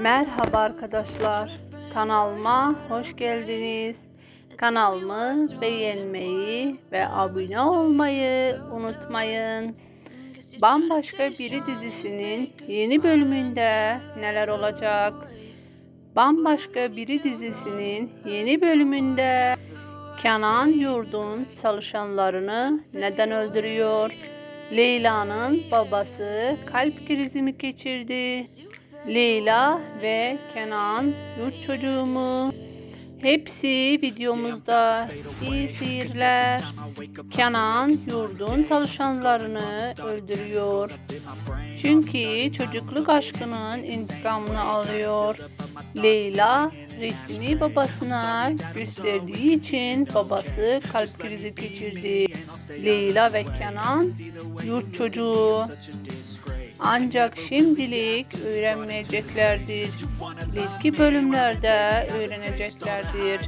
Merhaba arkadaşlar. Kanalıma hoş geldiniz. Kanalımı beğenmeyi ve abone olmayı unutmayın. Bambaşka Biri dizisinin yeni bölümünde neler olacak? Bambaşka Biri dizisinin yeni bölümünde Kenan Yurdun çalışanlarını neden öldürüyor? Leyla'nın babası kalp krizi mi geçirdi? Leyla ve Kenan yurt çocuğumu hepsi videomuzda iyi seyirler. Kenan yurdun çalışanlarını öldürüyor. Çünkü çocukluk aşkının intikamını alıyor. Leyla resmi babasına gösterdiği için babası kalp krizi geçirdi. Leyla ve Kenan yurt çocuğu. Ancak şimdilik öğrenmeyeceklerdir. İlki bölümlerde öğreneceklerdir.